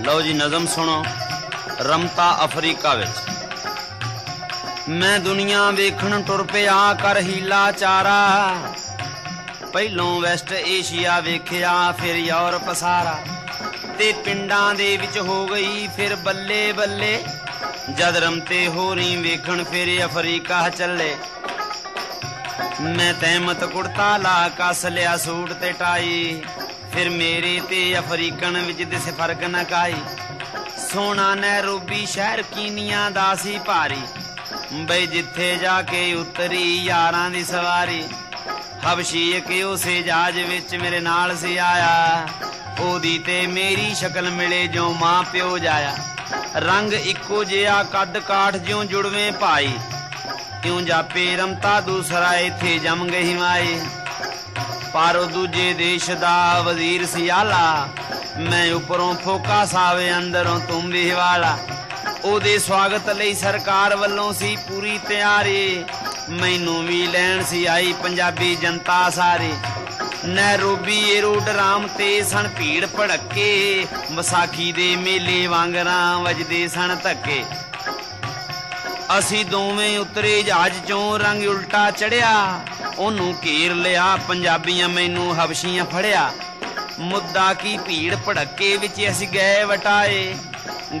ਲਓ ਜੀ, ਨਜ਼ਮ ਸੁਣੋ। ਰਮਤਾ ਅਫਰੀਕਾ ਵਿੱਚ। ਮੈਂ ਦੁਨੀਆ ਵੇਖਣ ਟੁਰ ਪਿਆ, ਕਰ ਹੀਲਾ ਚਾਰਾ। ਪਹਿਲੋਂ ਵੈਸਟ ਏਸ਼ੀਆ ਵੇਖਿਆ, ਫਿਰ ਯੂਰਪ ਸਾਰਾ। ਤੇ ਪਿੰਡਾਂ ਦੇ ਵਿੱਚ ਹੋ ਗਈ, ਫਿਰ ਬੱਲੇ ਬੱਲੇ। ਜਦ ਰਮਤੇ ਹੋਰੀ ਵੇਖਣ, ਫਿਰ ਅਫਰੀਕਾ ਚੱਲੇ। ਮੈਂ ਤਹਿਮਤ ਕੁੜਤਾ ਲਾ ਕੱਸ ਲਿਆ ਸੂਟ ਤੇ ਟਾਈ। ਫਿਰ ਮੇਰੇ ਤੇ ਅਫਰੀਕਨ ਵਿੱਚ ਦਿਸ ਫ਼ਰਕ ਨਾ ਕਾਈ। ਸੋਨਾ ਨੈਰੋਬੀ ਸ਼ਹਿਰ ਕੀਨੀਆਂ ਦਾ ਸੀ ਭਾਰੀ। ਬਈ ਜਿੱਥੇ ਜਾ ਕੇ ਉਤਰੀ ਯਾਰਾਂ ਦੀ ਸਵਾਰੀ। ਹਬਸ਼ੀ ਇੱਕ ਉਸੇ ਜਹਾਜ਼ ਵਿੱਚ ਮੇਰੇ ਨਾਲ ਸੀ ਆਇਆ। ਉਹਦੀ ਤੇ ਮੇਰੀ ਸ਼ਕਲ ਮਿਲੇ ਜੋ ਮਾਂ ਪਿਓ ਜਾਇਆ। ਰੰਗ ਇੱਕੋ ਜਿਹਾ ਕੱਦ ਕਾਠ ਜਿਉਂ ਜੁੜਵੇਂ ਭਾਈ। ਕਿਉਂ ਜਾਪੇ ਰਮਤਾ ਦੂਸਰਾ ਇੱਥੇ ਜੰਮ ਗਈ ਮਾਏ। ਪਰ ਦੂਜੇ ਦੇਸ਼ ਦਾ ਵਜ਼ੀਰ ਸੀ ਮੈਂ ਉੱਪਰੋਂ ਫੋਕਾ ਸਾਵੇ, ਅੰਦਰੋਂ ਤੂੰ ਵੀ ਵਾਲਾ। ਉਹਦੇ ਸਵਾਗਤ ਲਈ ਸਰਕਾਰ ਵੱਲੋਂ ਸੀ ਪੂਰੀ ਤਿਆਰੀ। ਮੈਨੂੰ ਵੀ ਲੈਣ ਸੀ ਆਈ ਪੰਜਾਬੀ ਜਨਤਾ ਸਾਰੀ। ਨੈਰੋਬੀ ਏਰੋਡਰਾਮ ਤੇ ਸਣ ਭੀੜ ਭੜੱਕੇ। ਵਿਸਾਖੀ ਦੇ ਮੇਲੇ ਵਾਂਗਰਾਂ ਵੱਜਦੇ ਸਣ ਧੱਕੇ। ਅਸੀਂ ਦੋਵੇਂ ਉਤਰੇ ਜਹਾਜ਼ ਚੋਂ ਰੰਗ ਉਲਟਾ ਚੜਿਆ। ਉਹਨੂੰ ਘੇਰ ਲਿਆ, ਪੰਜਾਬੀਆਂ ਮੈਨੂੰ ਹਬਸ਼ੀਆਂ ਫੜਿਆ। ਮੁੱਦਾ ਕੀ ਭੀੜ ਭੜਕੇ ਵਿੱਚ ਅਸੀਂ ਗਏ ਵਟਾਏ।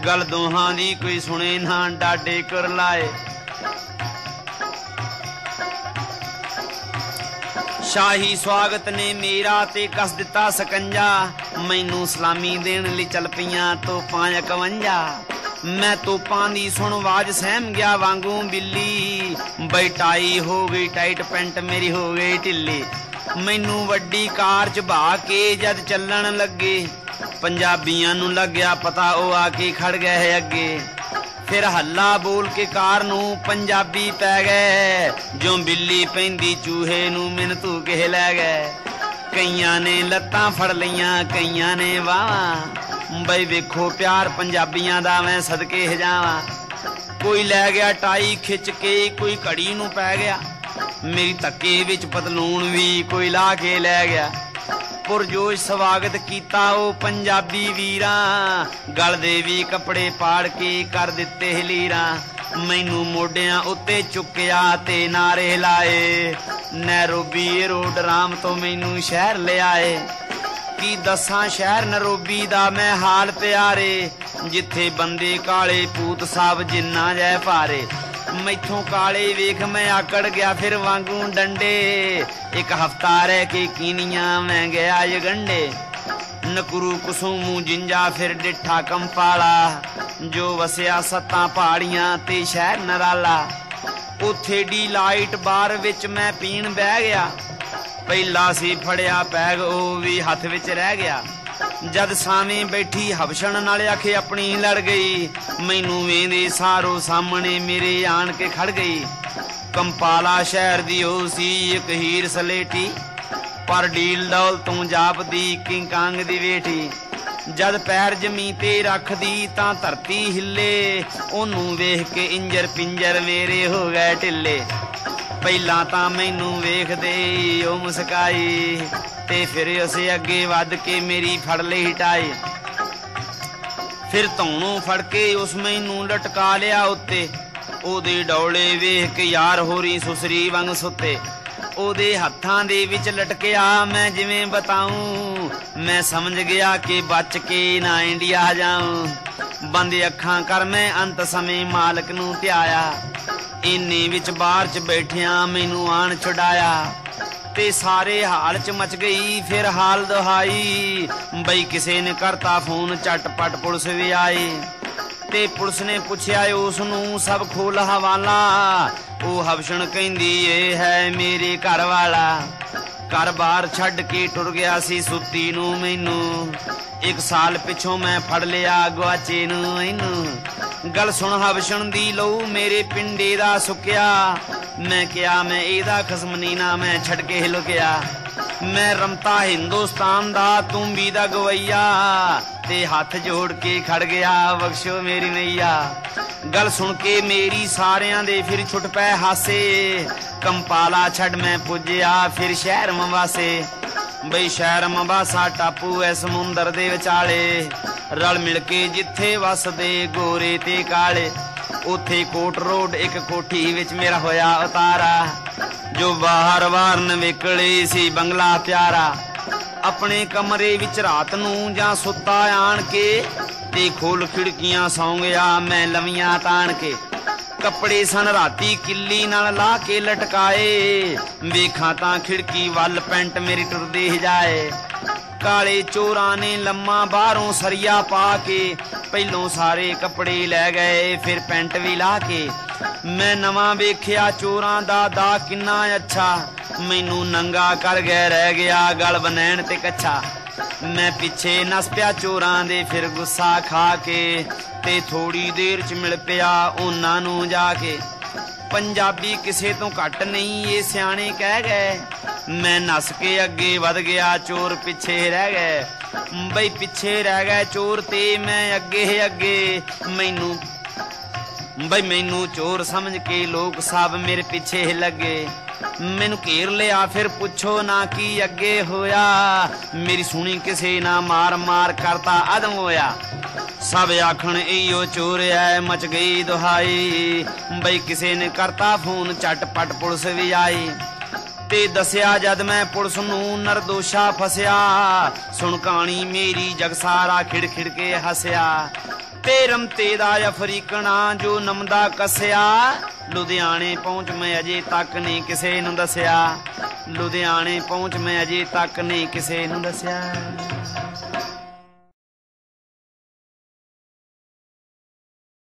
ਗੱਲ ਦੋਹਾਂ ਦੀ ਕੋਈ ਸੁਣੇ ਨਾ ਡਾਡੇ ਕਰ ਲਾਏ। ਸ਼ਾਹੀ ਸਵਾਗਤ ਨੇ ਮੇਰਾ ਤੇ ਕਸ ਦਿੱਤਾ ਸਕੰਜਾ। ਮੈਨੂੰ ਸਲਾਮੀ ਦੇਣ ਲਈ ਚੱਲ ਪਈਆਂ ਤੋਪਾਂ 51 ਮੈਂ ਤੋਪਾਂ ਦੀ ਸੁਣ ਆਵਾਜ਼ ਸਹਿਮ ਗਿਆ ਵਾਂਗੂ ਬਿੱਲੀ। ਬੈਟਾਈ ਹੋ ਗਈ ਟਾਈਟ ਪੈਂਟ ਮੇਰੀ ਹੋ ਗਈ ਢਿੱਲੀ। ਮੈਨੂੰ ਵੱਡੀ ਕਾਰ ਚ ਭਾ ਕੇ ਜਦ ਚੱਲਣ ਲੱਗੇ। ਪੰਜਾਬੀਆਂ ਨੂੰ ਲੱਗਿਆ ਪਤਾ ਉਹ ਆ ਕੇ ਖੜ ਗਏ ਅੱਗੇ। ਫਿਰ ਹੱਲਾ ਬੋਲ ਕੇ ਕਾਰ ਨੂੰ ਪੰਜਾਬੀ ਪੈ ਗਏ। ਜੋ ਬਿੱਲੀ ਪੈਂਦੀ ਚੂਹੇ ਨੂੰ ਮਿੰਨ ਤੂੰ ਕੇ ਲੈ ਗਏ। ਕਈਆਂ ਨੇ ਲੱਤਾਂ ਫੜ ਲਈਆਂ, ਕਈਆਂ ਨੇ ਬਾਹਾਂ ਬਈ ਵੇਖੋ ਪਿਆਰ ਪੰਜਾਬੀਆਂ ਦਾ ਮੈਂ ਸਦਕੇ ਹਜਾਵਾਂ ਕੋਈ ਲੈ ਗਿਆ ਟਾਈ ਖਿੱਚ ਕੇ, ਕੋਈ ਘੜੀ ਨੂੰ ਪੈ ਗਿਆ। ਮੇਰੀ ਧੱਕੇ ਵਿੱਚ ਪਤਲੂਣ ਵੀ ਕੋਈ ਲਾ ਕੇ ਲੈ ਗਿਆ। ਪੁਰਜੋਸ਼ ਸਵਾਗਤ ਕੀਤਾ ਉਹ ਪੰਜਾਬੀ ਵੀਰਾਂ। ਗਲ ਦੇ ਵੀ ਕੱਪੜੇ ਪਾੜ ਕੇ ਕਰ ਦਿੱਤੇ ਲੀਰਾਂ। ਮੈਨੂੰ ਮੋਢਿਆਂ ਉੱਤੇ ਚੁੱਕਿਆ ਤੇ ਨਾਰੇ ਲਾਏ। ਨੈਰੋਬੀ ਰੋਡ ਰਾਮ ਤੋਂ ਮੈਨੂੰ ਸ਼ਹਿਰ ਲਿਆਏ। ਕੀ ਦੱਸਾਂ, ਸ਼ਹਿਰ ਨਰੋਬੀ ਦਾ ਮੈਂ ਹਾਲ ਪਿਆਰੇ। ਜਿੱਥੇ ਬੰਦੇ ਕਾਲੇ ਪੂਤ ਸਾਹਿਬ ਜਿੰਨਾ ਜੈ ਭਾਰੇ। ਮੈਥੋਂ ਕਾਲੇ ਵੇਖ ਮੈਂ ਆਕੜ ਗਿਆ ਫਿਰ ਵਾਂਗੂ ਡੰਡੇ। ਇੱਕ ਹਫਤਾ ਰਹਿ ਕੇ ਕੀਨੀਆਂ ਮੈਂ ਗਿਆ ਯਗੰਡੇ ਨਕਰੂ ਕੁਸੂਮੂ ਜਿੰਜਾ ਫਿਰ ਡਿੱਠਾ ਕੰਪਾਲਾ। ਜੋ ਵਸਿਆ ਸੱਤਾਂ ਪਹਾੜੀਆਂ ਤੇ ਸ਼ਹਿਰ ਨਰਾਲਾ। ਉਥੇ ਡੀ ਲਾਈਟ ਬਾਰ ਵਿੱਚ ਮੈਂ ਪੀਣ ਬਹਿ ਗਿਆ। ਪਹਿਲਾ ਸੀ ਫੜਿਆ ਪੈਗ, ਉਹ ਵੀ ਹੱਥ ਵਿੱਚ ਰਹਿ ਗਿਆ। ਜਦ ਸਾਵੇਂ ਬੈਠੀ ਹਬਸ਼ਣ ਨਾਲ ਆਖੇ, ਆਪਣੀ ਲੜ ਗਈ, ਮੈਨੂੰ ਵੇਂਦੇ ਸਾਰੋ ਸਾਹਮਣੇ ਮੇਰੇ ਆਣ ਕੇ ਖੜ ਗਈ। ਕੰਪਾਲਾ ਸ਼ਹਿਰ ਦੀ ਉਹ ਸੀ ਇੱਕ ਹੀਰ ਸਲੇਟੀ, ਪਰ ਡੀਲ ਡੌਲ ਤੂੰ ਜਾਪਦੀ ਕਿੰਕਾਂਗ ਦੀ ਵੇਠੀ। ਜਦ ਪੈਰ ਜਮੀ ਤੇ ਰੱਖਦੀ ਤਾਂ ਧਰਤੀ ਹਿੱਲੇ, ਉਹਨੂੰ ਵੇਖ ਕੇ ਇੰਜਰ ਪਿੰਜਰ ਮੇਰੇ ਹੋ ਗਏ ਢਿੱਲੇ। ਪਹਿਲਾਂ ਤਾਂ ਮੈਨੂੰ ਵੇਖਦੇ ਉਹ ਮੁਸਕਾਈ ਤੇ ਫਿਰ ਅਸੀਂ ਅੱਗੇ ਵੱਧ ਕੇ ਮੇਰੀ ਫੜ ਲਈ ਹਟਾਈ। ਫਿਰ ਧੌਣੋਂ ਫੜ ਕੇ ਉਸ ਮੈਨੂੰ ਲਟਕਾ ਲਿਆ ਉੱਤੇ। ਉਹਦੇ ਡੌਲੇ ਵੇਖ ਕੇ ਯਾਰ ਹੋਰੀ ਸੁਸਰੀ ਵਾਂਗ ਸੁੱਤੇ। ਉਹਦੇ ਹੱਥਾਂ ਦੇ ਵਿੱਚ ਲਟਕਿਆ ਮੈਂ ਜਿਵੇਂ ਬਤਾਉਂ ਮੈਂ ਸਮਝ ਗਿਆ ਕਿ ਬਚ ਕੇ ਨਾ ਇੰਡੀਆ ਜਾਉਂ ਬੰਦੇ ਅੱਖਾਂ ਕਰ ਮੈਂ ਅੰਤ ਸਮੇਂ ਮਾਲਕ ਨੂੰ ਧਿਆਇਆ। ਇੰਨੇ ਵਿੱਚ ਬਾਹਰ ਚ ਬੈਠਿਆਂ ਮੈਨੂੰ ਆਣ ਛੁਡਾਇਆ। ਤੇ ਸਾਰੇ ਹਾਲ ਚ ਮਚ ਗਈ, ਫਿਰ ਹਾਲ ਦੁਹਾਈ। ਬਈ ਕਿਸੇ ਨੇ ਕਰਤਾ ਫੋਨ, ਝਟਪਟ ਪੁਲਿਸ ਵੀ ਆਈ। ਤੇ ਪੁਲਿਸ ਨੇ ਪੁੱਛਿਆ, ਉਸ ਨੂੰ ਸਭ ਖੋਲ ਹਵਾਲਾ। ਉਹ ਹਬਸ਼ਣ ਕਹਿੰਦੀ ਏ ਹੈ ਮੇਰੇ ਘਰ ਵਾਲਾ ਘਰ ਬਾਹਰ ਛੱਡ ਕੇ ਟੁਰ ਗਿਆ ਸੀ ਸੁੱਤੀ ਨੂੰ ਮੈਨੂੰ। ਇੱਕ ਸਾਲ ਪਿਛੋਂ ਮੈਂ ਫੜ ਲਿਆ ਗਵਾਚੇ ਨੂੰ ਇਹਨੂੰ। ਗੱਲ ਸੁਣ ਹਬਸ਼ਣ ਦੀ ਲਊ ਮੇਰੇ ਪਿੰਡੇ ਦਾ ਸੁੱਕਿਆ। ਮੈਂ ਕਿਹਾ, ਮੈਂ ਇਹਦਾ ਖਸਮ ਨਹੀਂ ਨਾ, ਮੈਂ ਛੱਡ ਕੇ ਲੁਕਿਆ ਮੈਂ ਰਮਤਾ ਹਿੰਦੁਸਤਾਨ ਦਾ, ਤੂੰ ਵੀ ਦਾ ਗਵਈਆ। ਤੇ ਹੱਥ ਜੋੜ ਕੇ ਖੜ ਗਿਆ ਬਖਸ਼ੋ ਮੇਰੀ ਨਈਆ। ਗੱਲ ਸੁਣ ਕੇ ਮੇਰੀ ਸਾਰਿਆਂ ਦੇ ਫਿਰ ਛੁੱਟ ਪਏ ਹਾਸੇ। ਕੰਪਾਲਾ ਛੱਡ ਮੈਂ ਪੁੱਜਿਆ, ਫਿਰ ਸ਼ਹਿਰ ਮਵਾਸੇ। ਬਈ ਸ਼ਹਿਰ ਮਬਾਸਾ ਟਾਪੂ ਐ ਸਮੁੰਦਰ ਦੇ ਵਿਚਾਲੇ। ਰਲ ਮਿਲ ਕੇ ਜਿੱਥੇ ਵਸਦੇ ਗੋਰੇ ਤੇ ਕਾਲੇ। ਉਥੇ ਕੋਟ ਰੋਡ ਇੱਕ ਕੋਠੀ ਵਿੱਚ ਮੇਰਾ ਹੋਇਆ ਉਤਾਰਾ। ਜੋ ਬਾਹਰ ਵਾਰਨ ਵਿਕਲੇ ਸੀ ਬੰਗਲਾ ਪਿਆਰਾ, ਆਪਣੇ ਕਮਰੇ ਵਿੱਚ ਰਾਤ ਨੂੰ ਜਾਂ ਸੁੱਤਾ ਆਣ ਕੇ ਤੇ ਖੋਲ ਖਿੜਕੀਆਂ ਸੌਂ ਗਿਆ ਮੈਂ ਲਵੀਆਂ ਤਾਣ ਕੇ। ਕੱਪੜੇ ਸਨ ਰਾਤੀ ਕਿੱਲੀ ਨਾਲ ਲਾ ਕੇ ਲਟਕਾਏ, ਵੇਖਾਂ ਤਾਂ ਖਿੜਕੀ ਵੱਲ ਪੈਂਟ ਮੇਰੀ ਟੁਰਦੀ ਜਾਏ। ਕਾਲੇ ਚੋਰਾਂ ਨੇ ਲੰਮਾ ਬਾਹਰੋਂ ਸਰੀਆ ਪਾ ਕੇ, ਪਹਿਲੋਂ ਸਾਰੇ ਕੱਪੜੇ ਲੈ ਗਏ, ਫਿਰ ਪੈਂਟ ਵੀ ਲਾ ਕੇ। ਮੈਂ ਨਵਾਂ ਵੇਖਿਆ ਚੋਰਾਂ ਦਾ ਦਾ ਕਿੰਨਾ ਅੱਛਾ। ਮੈਨੂੰ ਨੰਗਾ ਕਰ ਗਏ ਰਹਿ ਗਿਆ ਗਲ ਬਨੈਣ ਤੇ ਕੱਛਾ। ਮੈਂ ਪਿੱਛੇ ਨਸ ਪਿਆ ਚੋਰਾਂ ਦੇ, ਫਿਰ ਗੁੱਸਾ ਖਾ ਕੇ ਤੇ ਥੋੜੀ ਦੇਰ ਚ ਮਿਲ ਪਿਆ ਉਹਨਾਂ ਨੂੰ ਜਾ ਕੇ। ਪੰਜਾਬੀ ਕਿਸੇ ਤੋਂ ਘੱਟ ਨਹੀਂ, ਇਹ ਸਿਆਣੇ ਕਹਿ ਗਏ। ਮੈਂ ਨਸ ਕੇ ਅੱਗੇ ਵਧ ਗਿਆ, ਚੋਰ ਪਿੱਛੇ ਰਹਿ ਗਏ। ਬਈ ਪਿੱਛੇ ਰਹਿ ਗਏ ਚੋਰ ਤੇ ਮੈਂ ਅੱਗੇ ਅੱਗੇ। ਮੈਨੂੰ ਬਈ ਮੈਨੂੰ ਚੋਰ ਸਮਝ ਕੇ ਲੋਕ ਸਭ ਮੇਰੇ ਪਿੱਛੇ ਲੱਗੇ। ਮੈਨੂੰ ਘੇਰ ਲਿਆ, ਫਿਰ ਪੁੱਛੋ ਨਾ ਕੀ ਅੱਗੇ ਹੋਇਆ। ਮੇਰੀ ਸੁਣੀ ਕਿਸੇ ਨਾ ਮਾਰ ਮਾਰ ਕਰਤਾ ਅਦਮ ਹੋਇਆ। ਸਭ ਆਖਣ ਈਓ ਚੋਰ ਐ, ਮਚ ਗਈ ਦੁਹਾਈ। ਬਈ ਕਿਸੇ ਨੇ ਕਰਤਾ ਫੋਨ, ਝਟਪਟ ਪੁਲਿਸ ਵੀ ਆਈ। ਤੇ ਦੱਸਿਆ, ਜਦ ਮੈਂ ਪੁਲਿਸ ਨੂੰ ਨਰਦੋਸ਼ਾ ਫਸਿਆ, ਸੁਣ ਕਹਾਣੀ ਮੇਰੀ ਜਗ ਸਾਰਾ ਖਿੜ ਖਿੜ ਕੇ ਹੱਸਿਆ। ਤੇ ਰਮਤੇ ਦਾ ਅਫਰੀਕਣਾ ਜੋ ਨਮਦਾ ਕਸਿਆ, ਲੁਧਿਆਣੇ ਪਹੁੰਚ ਮੈਂ ਅਜੇ ਤੱਕ ਨਹੀਂ ਕਿਸੇ ਨੂੰ ਦੱਸਿਆ। ਲੁਧਿਆਣੇ ਪਹੁੰਚ ਮੈਂ ਅਜੇ ਤੱਕ ਨਹੀਂ ਕਿਸੇ ਨੂੰ ਦੱਸਿਆ।